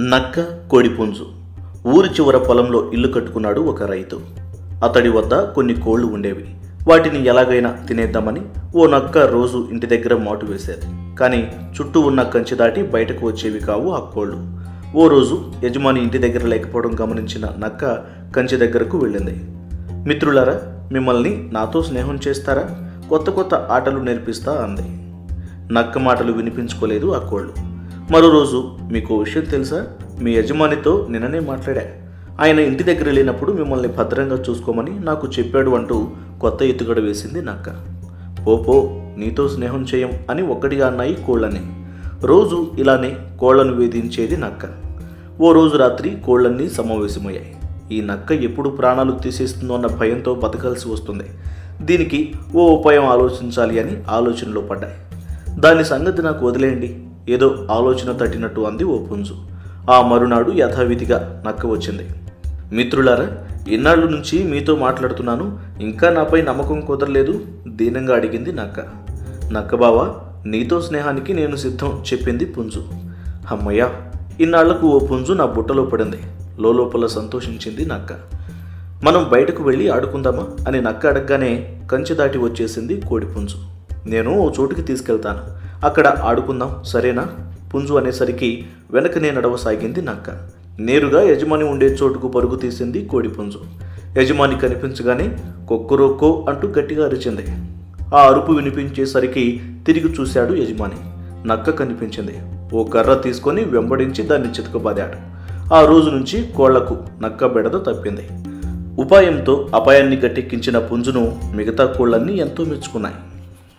నక్క కోడిపుంజు ఊరి చివర పొలంలో ఇల్లు కట్టుకున్నాడు ఒక రైతు. అతడి వద్ద కొన్ని కోళ్ళు ఉండేవి. వాటిని ఎలాగైనా తినేద్దామని ఓ నక్క రోజు ఇంటి దగ్గర మాటు వేసేది. కానీ చుట్టూ ఉన్న కంచె దాటి బయటకు వచ్చేవి కావు ఆ కోళ్ళు. ఓ రోజు యజమాని ఇంటి దగ్గర లేకపోవడం గమనించిన నక్క కంచె దగ్గరకు వెళ్ళింది. మిత్రులారా మిమ్మల్ని నాతో స్నేహం చేస్తారా? కొత్త కొత్త ఆటలు నేర్పిస్తా అంది. నక్క మాటలు వినిపించుకోలేదు ఆ కోళ్ళు. మరో రోజు మీకు ఓ విషయం తెలుసా? మీ యజమానితో నిన్ననే మాట్లాడా. ఆయన ఇంటి దగ్గర లేనప్పుడు మిమ్మల్ని భద్రంగా చూసుకోమని నాకు చెప్పాడు అంటూ కొత్త ఎత్తుగడ వేసింది నక్క. పోపో నీతో స్నేహం చేయం అని ఒక్కటిగా అన్నాయి కోళ్ళని. రోజు ఇలానే కోళ్ళను వేధించేది నక్క. ఓ రోజు రాత్రి కోళ్ళన్నీ సమావేశమయ్యాయి. ఈ నక్క ఎప్పుడు ప్రాణాలు తీసేస్తుందో అన్న భయంతో బతకాల్సి వస్తుంది. దీనికి ఓ ఉపాయం ఆలోచించాలి అని ఆలోచనలో పడ్డాయి. దాని సంగతి నాకు వదిలేయండి. ఏదో ఆలోచన తట్టినట్టు అంది ఓ పుంజు. ఆ మరునాడు యథావిధిగా నక్క వచ్చింది. మిత్రులారా ఇన్నాళ్ళ నుంచి మీతో మాట్లాడుతున్నాను. ఇంకా నాపై నమ్మకం కుదరలేదు దీనంగా అడిగింది నక్క. నక్క బావా నీతో స్నేహానికి నేను సిద్ధం చెప్పింది పుంజు. అమ్మయ్యా ఇన్నాళ్ళకు ఓ పుంజు నా బుట్టలో పడింది. లోపల సంతోషించింది నక్క. మనం బయటకు వెళ్ళి ఆడుకుందామా అని నక్క అడగగానే కంచె దాటి వచ్చేసింది కోడిపుంజు నేను ఓ చోటుకి తీసుకెళ్తాను. అక్కడ ఆడుకుందాం సరేనా? పుంజు అనేసరికి వెనకనే నడవసాగింది నక్క. నేరుగా యజమాని ఉండే చోటుకు పరుగు తీసింది కోడిపుంజు యజమాని కనిపించగానే కొక్కురొక్కో అంటూ గట్టిగా అరిచింది. ఆ అరుపు వినిపించేసరికి తిరిగి చూశాడు యజమాని. నక్క కనిపించింది. ఓ కర్ర తీసుకొని వెంబడించి దాన్ని చితకబాదాడు. ఆ రోజు నుంచి కోళ్ళకు నక్క బెడద తప్పింది. ఉపాయంతో అపాయాన్ని గట్టెక్కించిన పుంజును మిగతా కోళ్ళన్నీ ఎంతో మెచ్చుకున్నాయి.